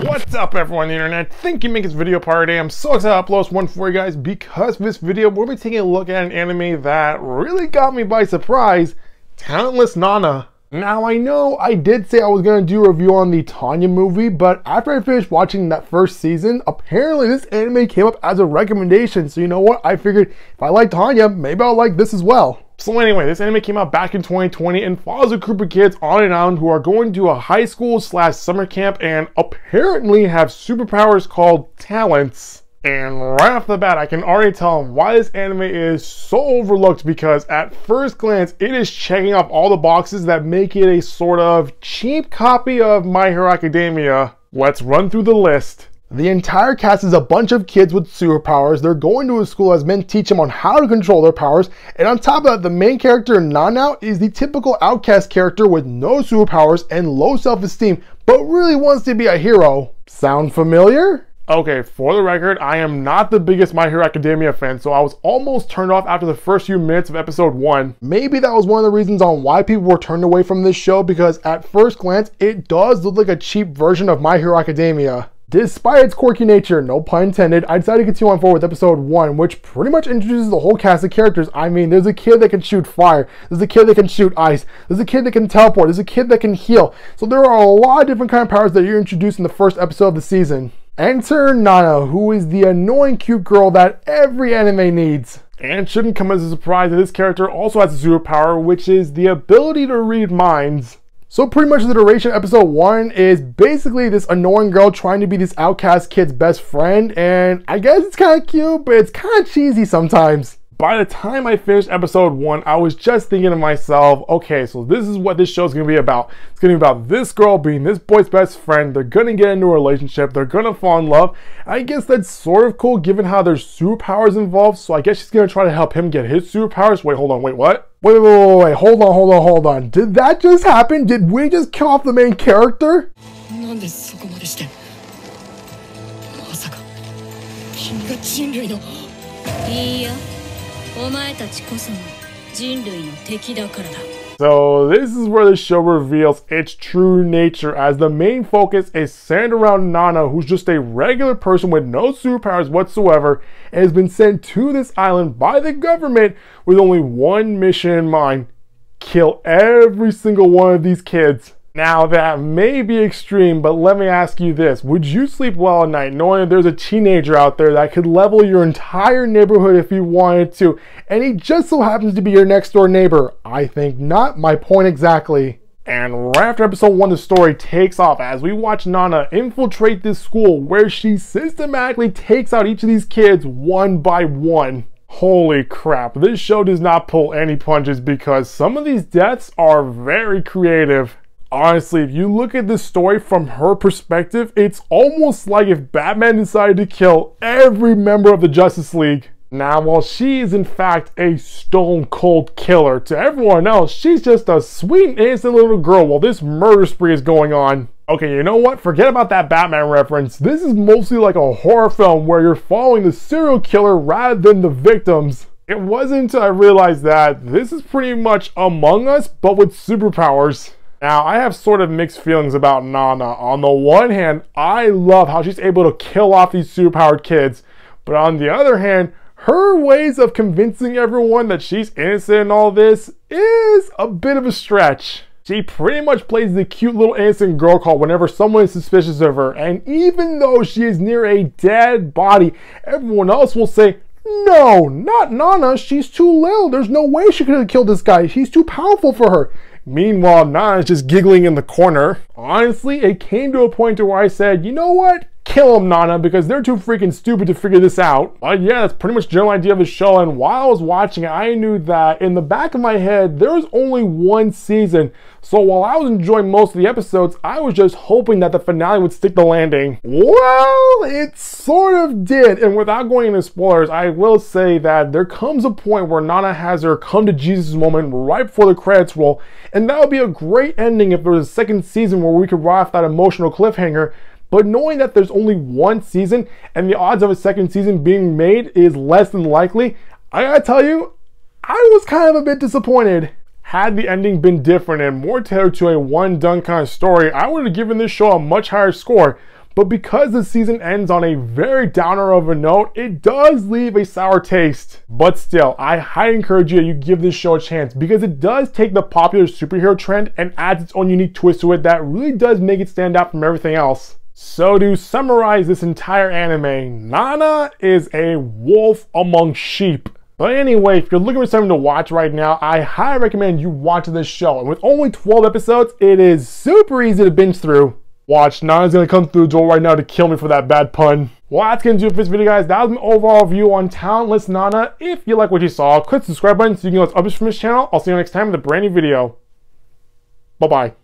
What's up everyone on the internet? Thank you this video part today. I'm so excited to upload this one for you guys because this video we'll be taking a look at an anime that really got me by surprise, Talentless Nana. Now I know I did say I was going to do a review on the Tanya movie, but after I finished watching that first season, apparently this anime came up as a recommendation. So you know what? I figured if I like Tanya, maybe I'll like this as well. So anyway, this anime came out back in 2020 and follows a group of kids on an island who are going to a high school slash summer camp and apparently have superpowers called talents. And right off the bat, I can already tell why this anime is so overlooked because at first glance, it is checking off all the boxes that make it a sort of cheap copy of My Hero Academia. Let's run through the list. The entire cast is a bunch of kids with superpowers. They're going to a school as men teach them on how to control their powers. And on top of that, the main character, Nana, is the typical outcast character with no superpowers and low self-esteem, but really wants to be a hero. Sound familiar? Okay, for the record, I am not the biggest My Hero Academia fan, so I was almost turned off after the first few minutes of episode 1. Maybe that was one of the reasons on why people were turned away from this show because at first glance, it does look like a cheap version of My Hero Academia. Despite its quirky nature, no pun intended, I decided to continue on forward with episode 1, which pretty much introduces the whole cast of characters. I mean, there's a kid that can shoot fire, there's a kid that can shoot ice, there's a kid that can teleport, there's a kid that can heal. So there are a lot of different kind of powers that you're introduced in the first episode of the season. Enter Nana, who is the annoying cute girl that every anime needs. And shouldn't come as a surprise that this character also has a superpower, which is the ability to read minds. So pretty much the duration of episode one is basically this annoying girl trying to be this outcast kid's best friend, and I guess it's kind of cute, but it's kind of cheesy sometimes by the time I finished episode one, I was just thinking to myself, okay, so this is what this show is gonna be about. It's gonna be about this girl being this boy's best friend. They're gonna get into a relationship. They're gonna fall in love. I guess that's sort of cool given how there's superpowers involved. So I guess she's gonna try to help him get his superpowers. Wait, hold on, wait, what? Wait, wait, wait, wait, wait, hold on, hold on, hold on. Did that just happen? Did we just kill off the main character? なんでそこまでしてまさか君が人類のいいや so this is where the show reveals its true nature as the main focus is centered around Nana who's just a regular person with no superpowers whatsoever and has been sent to this island by the government with only one mission in mind. Kill every single one of these kids. Now that may be extreme, but let me ask you this. Would you sleep well at night knowing that there's a teenager out there that could level your entire neighborhood if he wanted to, and he just so happens to be your next door neighbor? I think not. My point exactly. And right after episode 1, the story takes off as we watch Nana infiltrate this school where she systematically takes out each of these kids one by one. Holy crap, this show does not pull any punches because some of these deaths are very creative honestly, if you look at this story from her perspective, it's almost like if Batman decided to kill every member of the Justice League. Now, while she is in fact a stone cold killer, to everyone else, she's just a sweet, innocent little girl while this murder spree is going on. Okay, you know what? Forget about that Batman reference. This is mostly like a horror film where you're following the serial killer rather than the victims. It wasn't until I realized that this is pretty much Among Us, but with superpowers. Now, I have sort of mixed feelings about Nana. On the one hand, I love how she's able to kill off these superpowered kids. But on the other hand, her ways of convincing everyone that she's innocent in all this is a bit of a stretch. She pretty much plays the cute little innocent girl call whenever someone is suspicious of her. And even though she is near a dead body, everyone else will say, no, not Nana. She's too little. There's no way she could have killed this guy. He's too powerful for her. Meanwhile, Nana's just giggling in the corner. Honestly, it came to a point where I said, you know what? Kill them, Nana, because they're too freaking stupid to figure this out. But yeah, that's pretty much the general idea of the show. And while I was watching it, I knew that in the back of my head, there was only one season. So while I was enjoying most of the episodes, I was just hoping that the finale would stick the landing. Well, it sort of did. And without going into spoilers, I will say that there comes a point where Nana has her come to Jesus moment right before the credits roll. And that would be a great ending if there was a second season where we could ride off that emotional cliffhanger. But knowing that there's only one season and the odds of a second season being made is less than likely, I gotta tell you, I was kind of a bit disappointed. Had the ending been different and more tailored to a one done kind of story, I would have given this show a much higher score. but because the season ends on a very downer of a note, it does leave a sour taste. But still, I highly encourage you that you give this show a chance because it does take the popular superhero trend and adds its own unique twist to it that really does make it stand out from everything else. So to summarize this entire anime, Nana is a wolf among sheep. But anyway, if you're looking for something to watch right now, I highly recommend you watch this show. And with only 12 episodes, it is super easy to binge through. Watch, Nana's gonna come through the door right now to kill me for that bad pun. Well, that's gonna do it for this video, guys. That was my overall view on Talentless Nana. If you like what you saw, click the subscribe button so you can know what's up from this channel. I'll see you next time with a brand new video. Bye-bye.